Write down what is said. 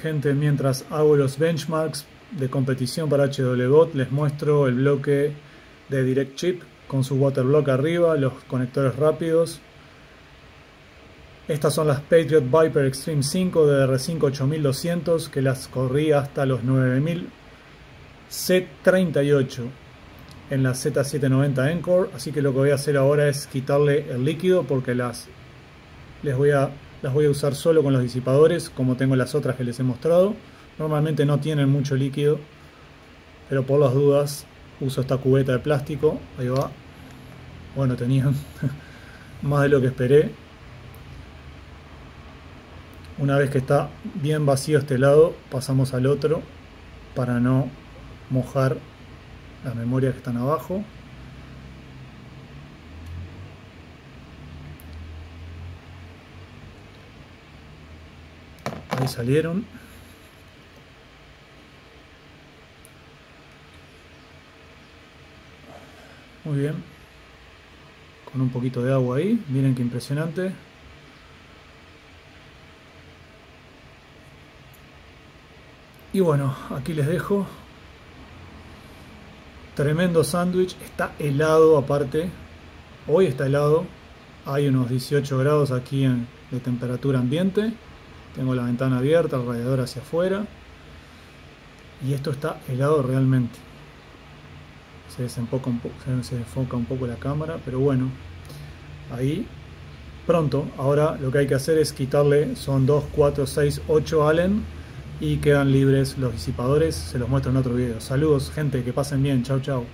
gente mientras hago los benchmarks de competición para HWBot les muestro el bloque de Direct Chip con su waterblock arriba, los conectores rápidos. Estas son las Patriot Viper Extreme 5 de R5 8200 que las corrí hasta los 9000 C38 en la Z790 Encore. Así que lo que voy a hacer ahora es quitarle el líquido porque las les voy a las voy a usar solo con los disipadores, como tengo las otras que les he mostrado. Normalmente no tienen mucho líquido, pero por las dudas uso esta cubeta de plástico. Ahí va. Bueno, tenían más de lo que esperé. Una vez que está bien vacío este lado, pasamos al otro para no mojar las memorias que están abajo. Salieron. Muy bien. Con un poquito de agua ahí. Miren qué impresionante. Y bueno, aquí les dejo. Tremendo sándwich. Está helado aparte. Hoy está helado. Hay unos 18 grados aquí en, de temperatura ambiente. Tengo la ventana abierta, el radiador hacia afuera. Y esto está helado realmente. Se desenfoca un, poco, se desenfoca un poco la cámara, pero bueno. Ahí. Pronto. Ahora lo que hay que hacer es quitarle, son 2, 4, 6, 8 Allen. Y quedan libres los disipadores. Se los muestro en otro video. Saludos gente, que pasen bien. Chau chau.